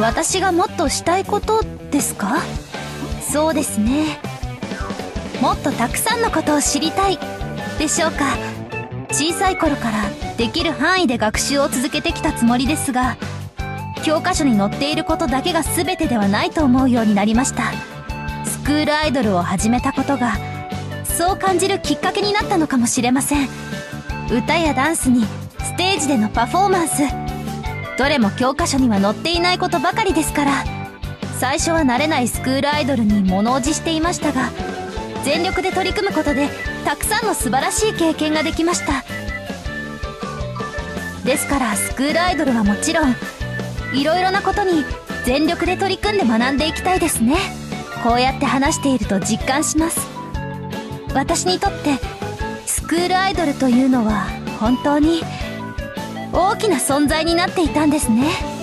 私がもっとしたいことですか？そうですね。もっとたくさんのことを知りたいでしょうか？小さい頃からできる範囲で学習を続けてきたつもりですが教科書に載っていることだけが全てではないと思うようになりました。スクールアイドルを始めたことがそう感じるきっかけになったのかもしれません。歌やダンスにステージでのパフォーマンスどれも教科書には載っていないことばかりですから。最初は慣れないスクールアイドルに物おじしていましたが全力で取り組むことでたくさんの素晴らしい経験ができました。ですからスクールアイドルはもちろんいろいろなことに全力で取り組んで学んでいきたいですね。こうやって話していると実感します。私にとってスクールアイドルというのは本当に大きな存在になっていたんですね。